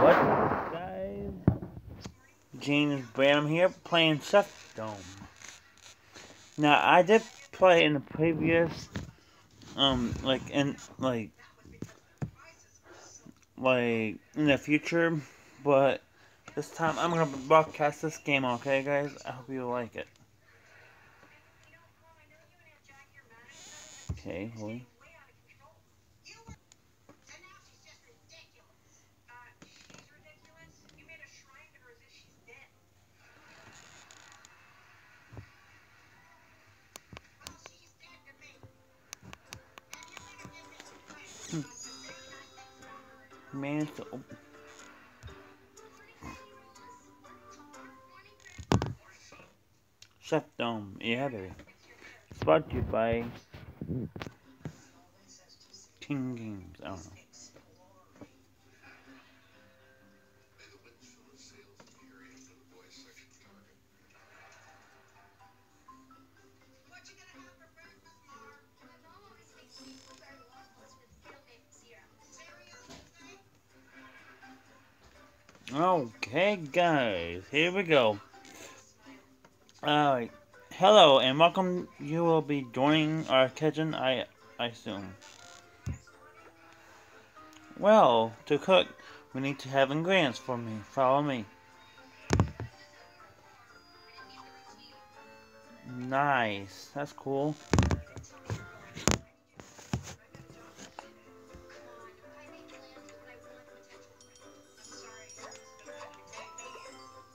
What guys? James Branham here playing Chefdom. Now I did play in the previous um like in like like in the future, but this time I'm gonna broadcast this game, okay guys? I hope you like it. Okay, hold managed open. Chef Dome, yeah baby. You by King Games, I don't know. Okay, guys, here we go. Alright, hello and welcome. You will be joining our kitchen, I, I assume. Well, to cook, we need to have ingredients for me. Follow me. Nice, that's cool.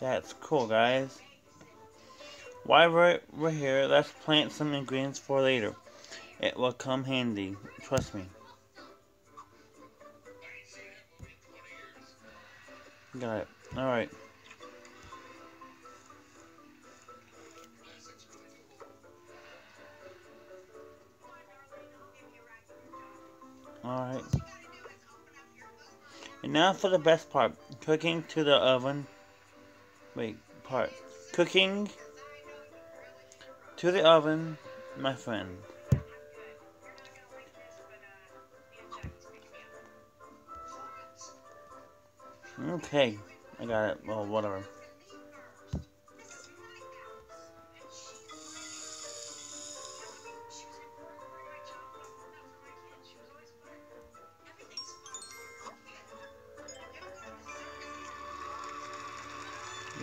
That's cool, guys. While we're, we're here, let's plant some ingredients for later. It will come handy. Trust me. Got it. Alright. Alright. And now for the best part. Cooking to the oven Wait, part. Cooking to the oven, my friend. Okay, I got it. Well, whatever.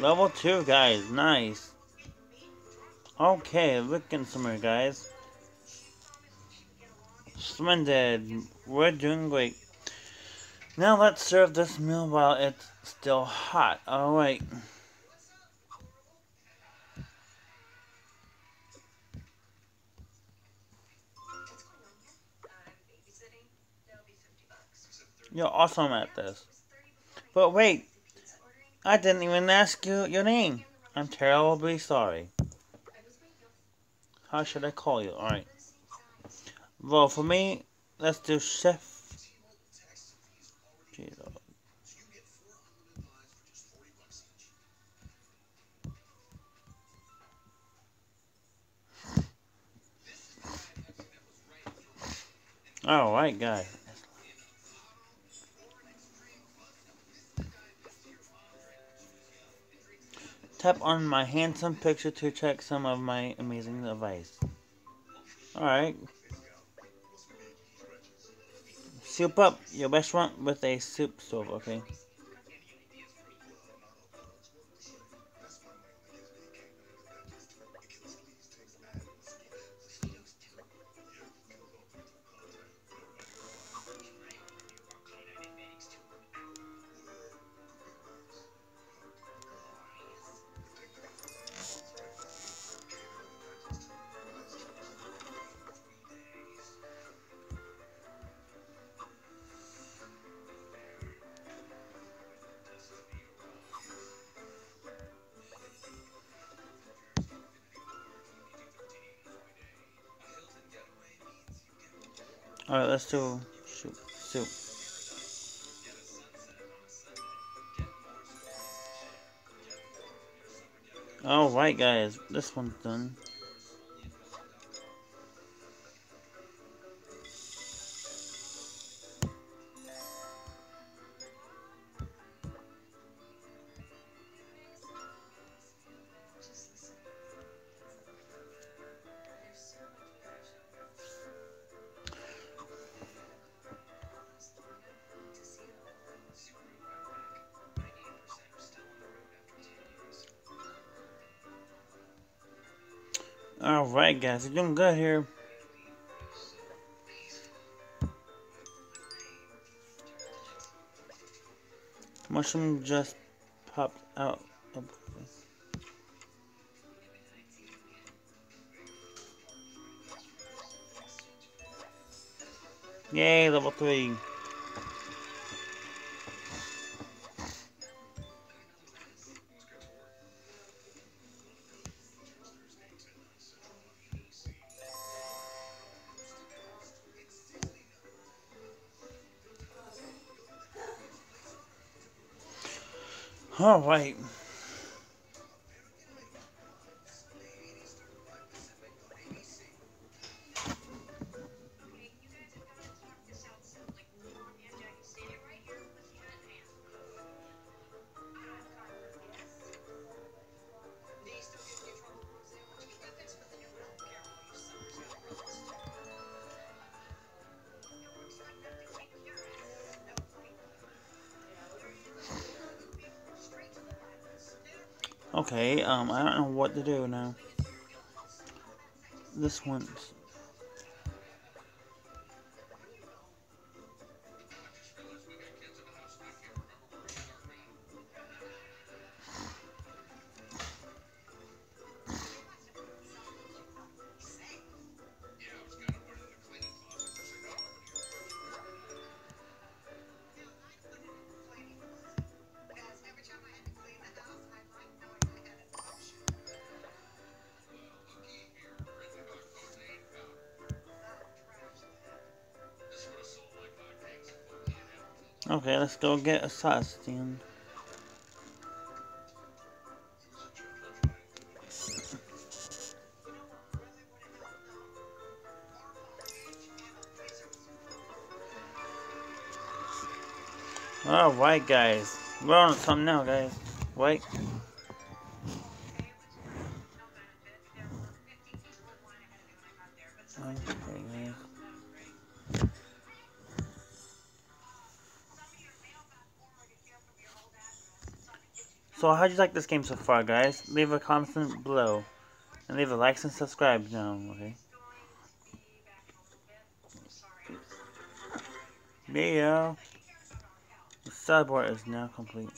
Level 2, guys. Nice. Okay, looking somewhere, guys. Splendid. We're doing great. Now let's serve this meal while it's still hot. Alright. You're awesome at this. But wait, I didn't even ask you your name. I'm terribly sorry. How should I call you? Alright. Well, for me, let's do Chef. Alright, oh, guys. Tap on my handsome picture to check some of my amazing advice. Alright. Soup up your restaurant with a soup stove, okay? Alright, let's do soup. soup. Alright guys, this one's done. Alright guys, we're doing good here. Mushroom just popped out. Yay, level 3. All right. Um, I don't know what to do now. This one's Okay, let's go get a sauce stand. Ah, Alright guys, we're on something now guys. Wait. So how'd you like this game so far, guys? Leave a comment below. And leave a like and subscribe now, okay? Yeah. The sideboard is now complete.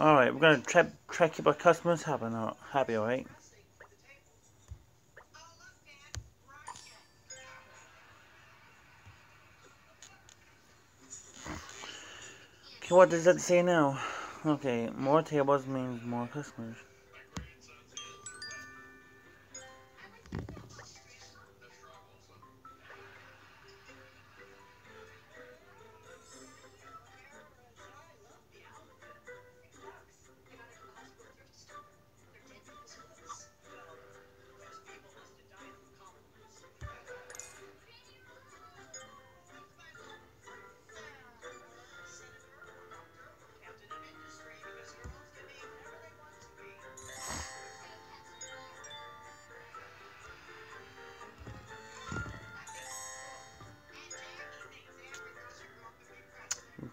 Alright, we're gonna try, try to keep our customers happy, or happy alright? Okay, what does that say now? Okay, more tables means more customers.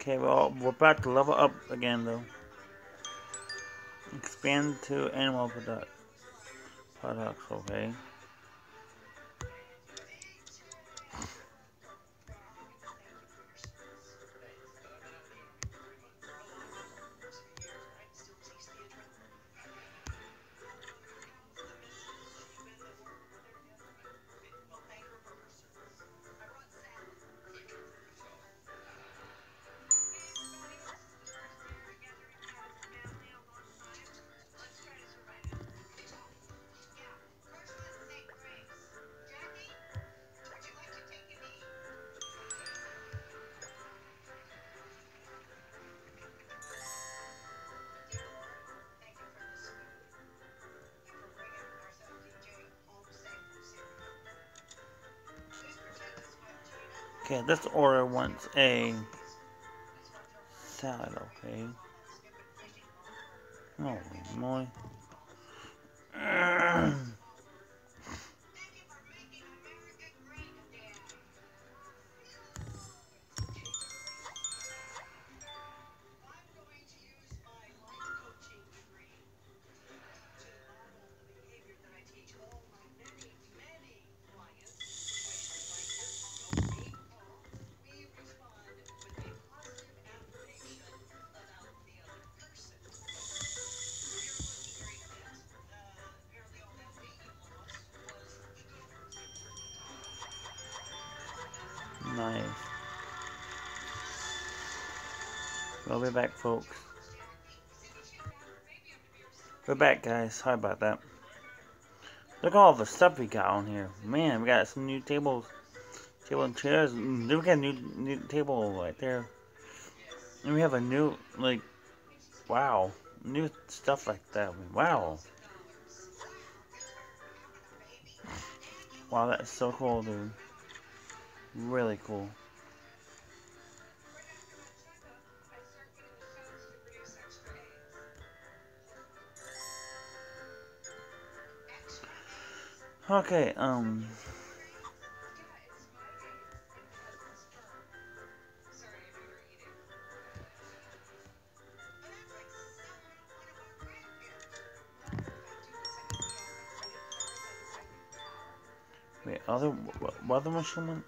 Okay, well, we're about to level up again, though. Expand to animal product products, okay. Okay, this order wants a salad, okay. Oh, my. We'll be back, folks. We're back, guys. Sorry about that. Look at all the stuff we got on here. Man, we got some new tables, table and chairs. Mm, we got a new, new table right there. And we have a new, like, wow, new stuff like that. Wow. Wow, that's so cool, dude. Really cool. Okay, um... Wait, other, what, other machine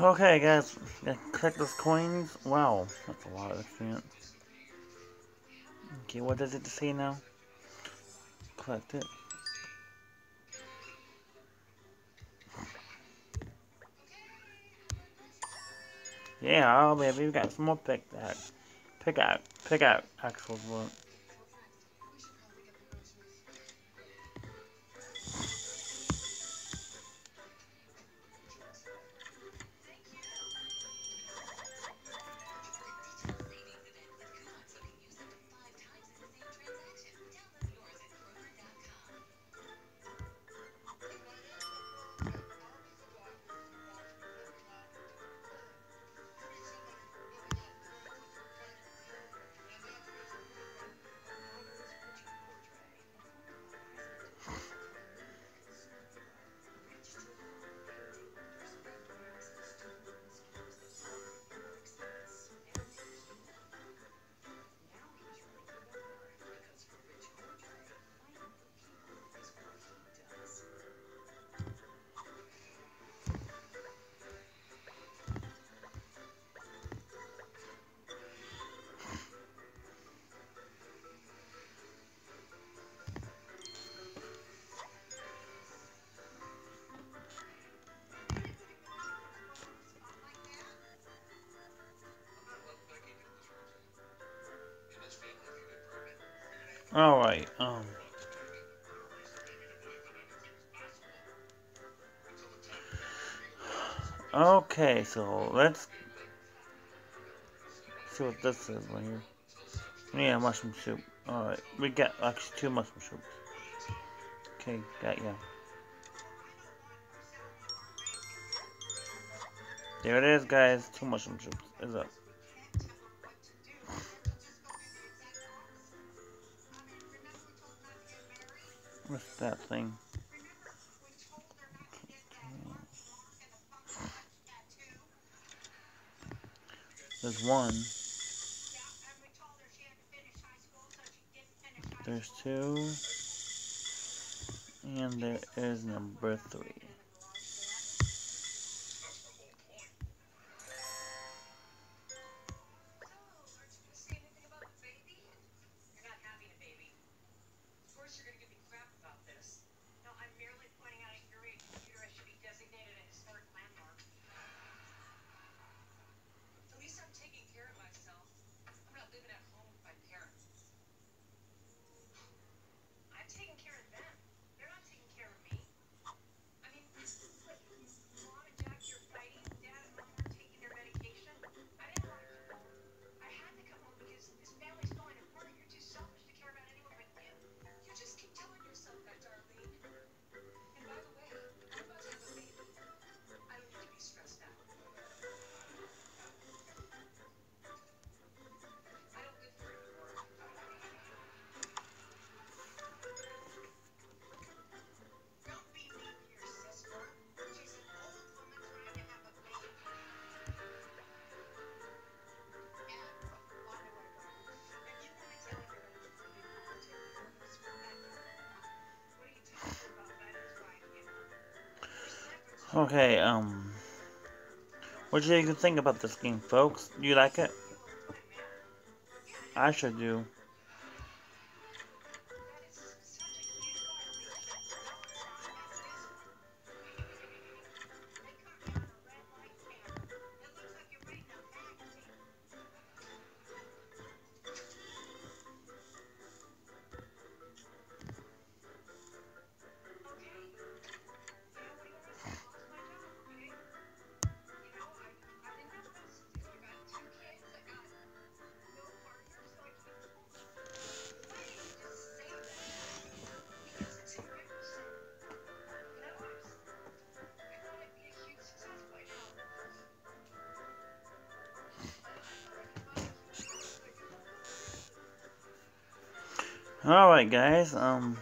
Okay, guys, collect those coins. Wow, that's a lot of experience. Okay, what does it say now? Collect it. Yeah, oh baby, we got some more pick that. Pick out, pick out work. Alright, um... Okay, so let's see what this is right here. Yeah, mushroom soup. Alright, we got actually two mushroom soups. Okay, got ya. There it is, guys. Two mushroom soups is up. What's that thing? There's one. There's two. And there is number three. Okay, um... What do you think about this game, folks? Do you like it? I sure do. Alright guys, um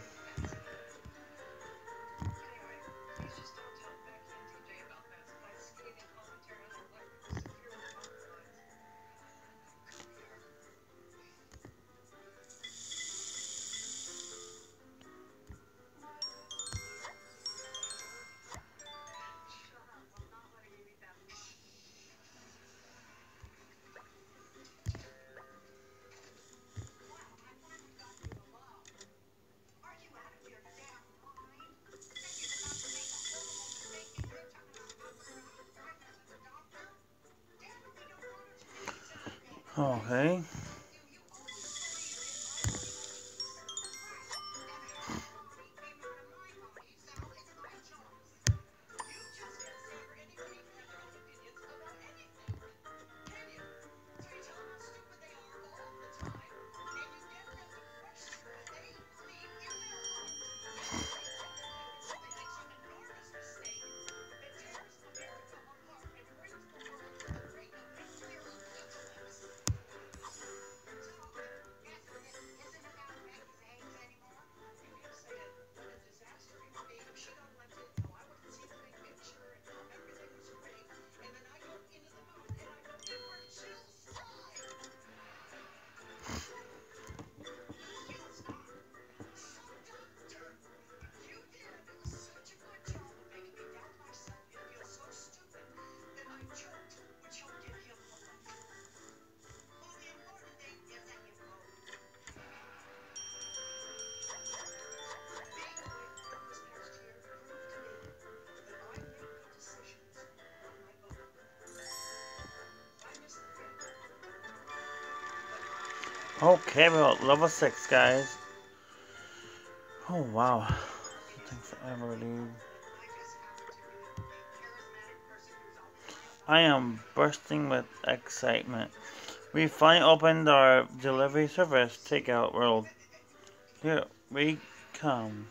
Okay, well, level 6, guys. Oh wow. Dude. I am bursting with excitement. We finally opened our delivery service takeout world. Here we come.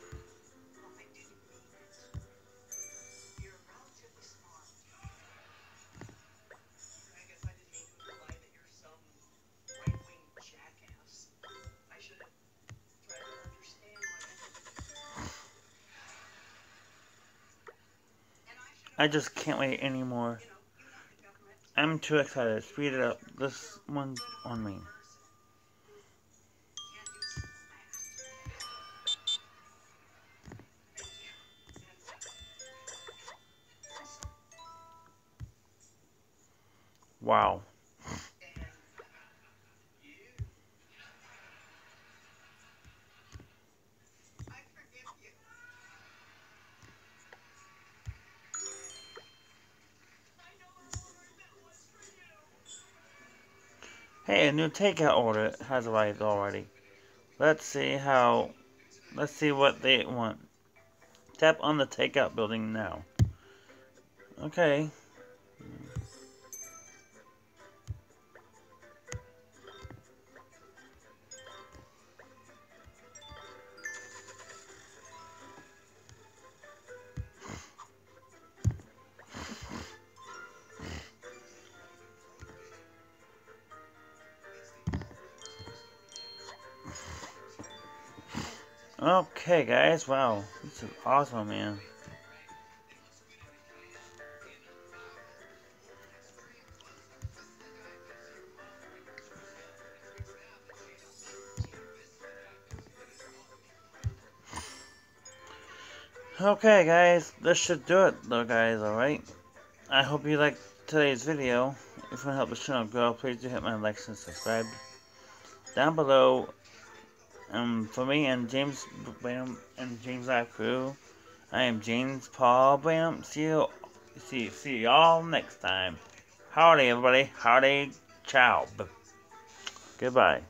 I just can't wait anymore. I'm too excited. Speed it up. This one's on me. Wow. Hey, a new takeout order has arrived already. Let's see how... Let's see what they want. Tap on the takeout building now. Okay. Okay, guys, wow. This is awesome, man. Okay, guys, this should do it, though, guys, alright? I hope you liked today's video. If you want to help the channel grow, please do hit my likes and subscribe. Down below, um, for me and James Bam and James Live Crew, I am James Paul Bam. See you, see, see y'all next time. Howdy, everybody. Howdy, ciao. Goodbye.